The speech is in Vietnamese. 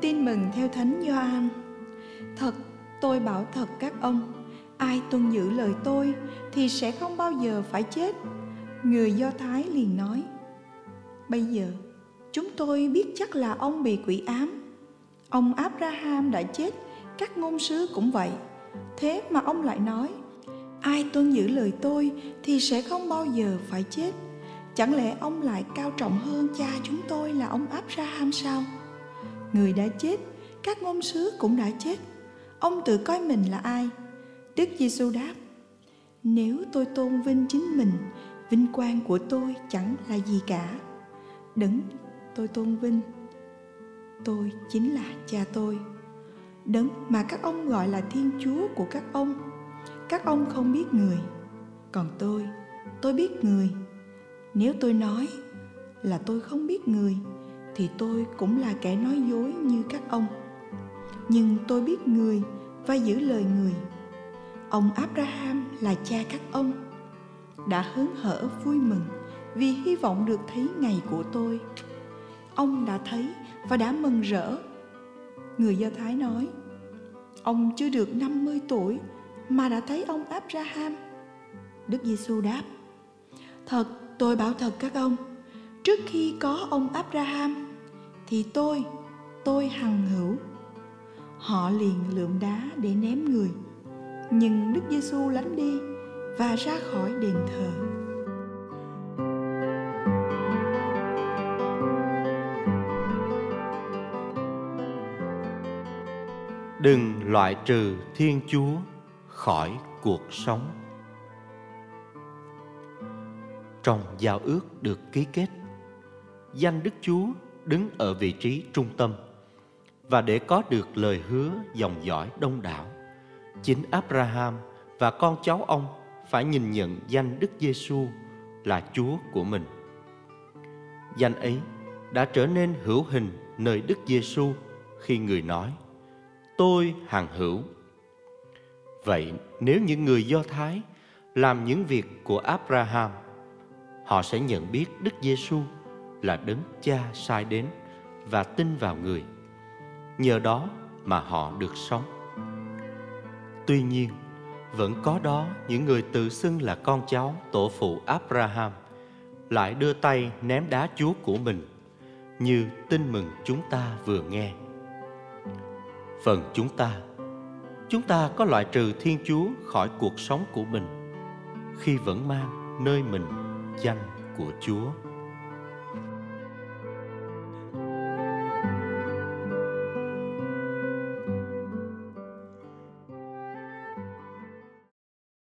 Tin mừng theo Thánh Gioan. Thật, tôi bảo thật các ông, ai tuân giữ lời tôi thì sẽ không bao giờ phải chết. Người Do Thái liền nói: Bây giờ, chúng tôi biết chắc là ông bị quỷ ám. Ông Abraham đã chết, các ngôn sứ cũng vậy. Thế mà ông lại nói: Ai tuân giữ lời tôi thì sẽ không bao giờ phải chết. Chẳng lẽ ông lại cao trọng hơn cha chúng tôi là ông Abraham sao? người đã chết, các ngôn sứ cũng đã chết. Ông tự coi mình là ai? Đức giêsu đáp, nếu tôi tôn vinh chính mình, vinh quang của tôi chẳng là gì cả. Đấng tôi tôn vinh, tôi chính là cha tôi. Đấng mà các ông gọi là thiên chúa của các ông các ông không biết người. Còn tôi tôi biết người nếu tôi nói là tôi không biết người, thì tôi cũng là kẻ nói dối như các ông. Nhưng tôi biết người và giữ lời người. Ông abraham là cha các ông, đã hớn hở vui mừng vì hy vọng được thấy ngày của tôi. Ông đã thấy và đã mừng rỡ. Người do thái nói, ông chưa được 50 tuổi mà đã thấy ông abraham. Đức giêsu đáp thật, tôi bảo thật các ông, trước khi có ông abraham, thì tôi tôi hằng hữu. Họ liền lượm đá để ném người, nhưng đức giêsu lánh đi và ra khỏi đền thờ. Đừng loại trừ thiên chúa khỏi cuộc sống trong giao ước được ký kết danh đức chúa đứng ở vị trí trung tâm và để có được lời hứa dòng dõi đông đảo chính Abraham và con cháu ông phải nhìn nhận danh Đức Giêsu là Chúa của mình. Danh ấy đã trở nên hữu hình nơi Đức Giêsu khi người nói: "Tôi hằng hữu." Vậy nếu những người Do Thái làm những việc của Abraham, họ sẽ nhận biết Đức Giêsu là đấng cha sai đến và tin vào người. Nhờ đó mà họ được sống. Tuy nhiên, vẫn có đó những người tự xưng là con cháu tổ phụ abraham lại đưa tay ném đá chúa của mình, như tin mừng chúng ta vừa nghe. Phần chúng ta chúng ta có loại trừ thiên chúa khỏi cuộc sống của mình khi vẫn mang nơi mình danh của chúa.